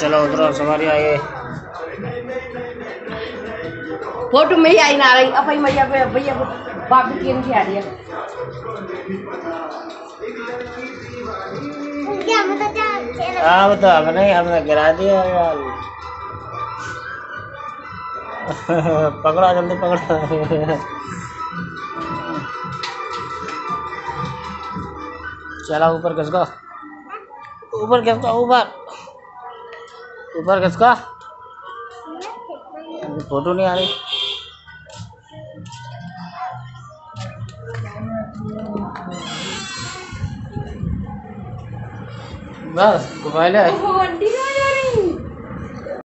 चलो उधर सवारी आई फ़ोटो में ही आई ना रही। अब भैया भैया बाबू की नहीं आ रही है हाँ वो तो हमने हमने गिरा दिया यार। पकड़ो, जल्दी पकड़ो। चला ऊपर किसका ऊपर किसका ऊपर। ऊपर किसका फ़ोटो नहीं आ रही। बस घुमा ले वो आंटी का